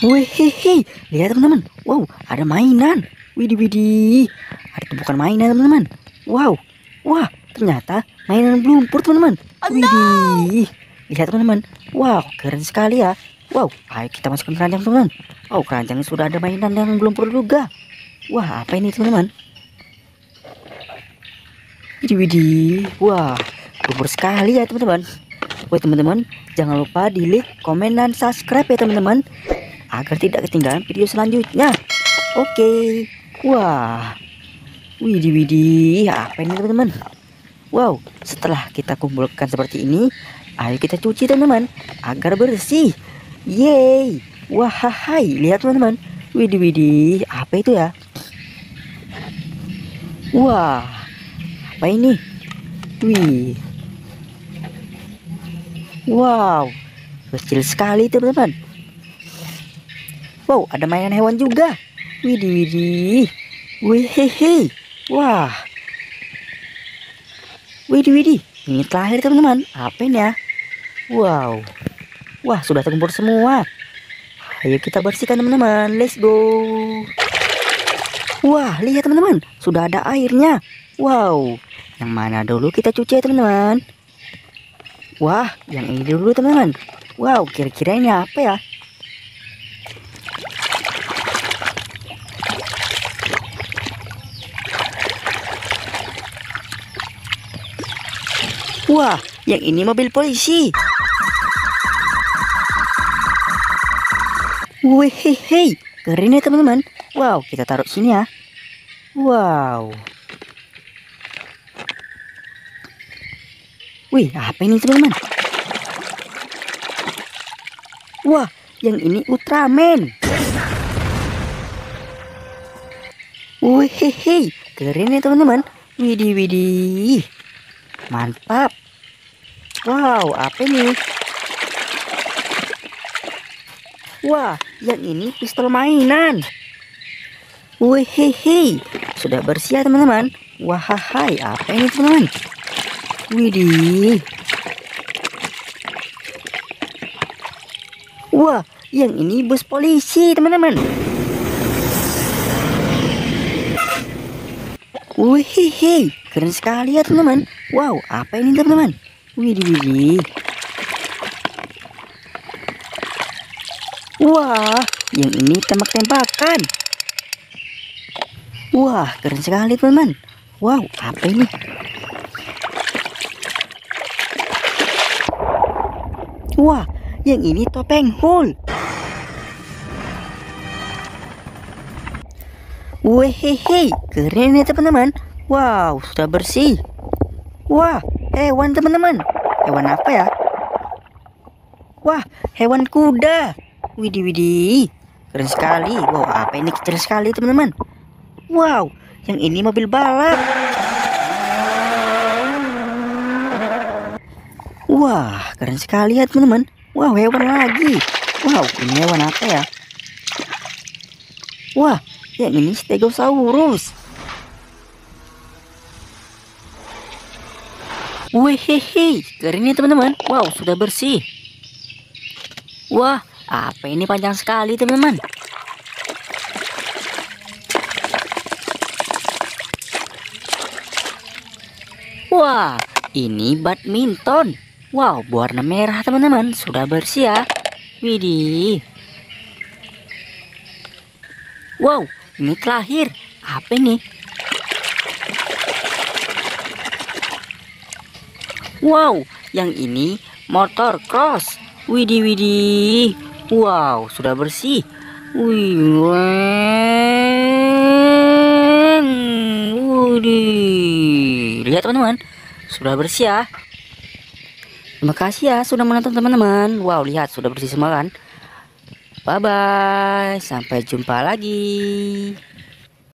Wih, lihat teman-teman. Wow, ada mainan. Widih, widih. Ada bukan mainan teman-teman. Wow, wah, ternyata mainan lumpur teman-teman. Widih, lihat teman-teman. Wow, keren sekali ya. Wow, ayo kita masukkan keranjang teman-teman. Oh, keranjang sudah ada mainan yang lumpur juga. Wah, apa ini teman-teman? Widih, widih. Wah, lumpur sekali ya teman-teman. Woi teman-teman, jangan lupa di like, komen, dan subscribe ya teman-teman agar tidak ketinggalan video selanjutnya. Oke. Wah. Widih widih, apa ini teman-teman? Wow, setelah kita kumpulkan seperti ini, ayo kita cuci teman-teman agar bersih. Yeay. Wah, hai, lihat teman-teman. Widih widih, apa itu ya? Wah. Apa ini? Wih. Wow, kecil sekali teman-teman. Wow, ada mainan hewan juga. Widih, widih. Wihihi. Wah. Widih, widih. Ini terakhir teman-teman. Apa ini ya? Wow. Wah, sudah terkumpul semua. Ayo kita bersihkan teman-teman. Let's go. Wah, lihat teman-teman. Sudah ada airnya. Wow. Yang mana dulu kita cuci ya teman-teman? Wah, yang ini dulu teman-teman. Wow, kira-kira ini apa ya? Wah, yang ini mobil polisi. Wehehe, keren ya teman-teman. Wow, kita taruh sini ya. Wow. Wih, apa ini teman-teman? Wah, yang ini Ultraman. Wehehe, keren ya teman-teman. Widih, widih. Mantap. Wow, apa ini? Wah, yang ini pistol mainan. Wehehe, sudah bersih ya teman-teman. Wahai, apa ini teman-teman? Widih. Wah, yang ini bus polisi teman-teman. Wehehe, keren sekali ya teman-teman. Wow, apa ini teman-teman? Widih, widih. Wah, yang ini tembak-tembakan. Wah, keren sekali teman-teman. Wow, apa ini? Wah, yang ini topeng hul. Wehehe, keren ya teman-teman. Wow, sudah bersih. Wah, hewan teman-teman. Hewan apa ya? Wah, hewan kuda. Widih, widih. Keren sekali. Wow, apa ini kecil sekali, teman-teman. Wow, yang ini mobil balap. Wah, keren sekali ya, teman-teman. Wow, hewan lagi. Wow, ini hewan apa ya? Wah, yang ini Stegosaurus. Wehehe, ya teman-teman. Wow, sudah bersih. Wah, apa ini panjang sekali teman-teman? Wah, ini badminton. Wow, warna merah teman-teman. Sudah bersih ya. Widih. Wow, ini terakhir. Apa ini? Wow, yang ini motor cross. Widih, widih. Wow, sudah bersih. Wih, Widih. Lihat teman-teman, sudah bersih ya. Terima kasih ya sudah menonton teman-teman. Wow, lihat sudah bersih semua kan. Bye bye, sampai jumpa lagi.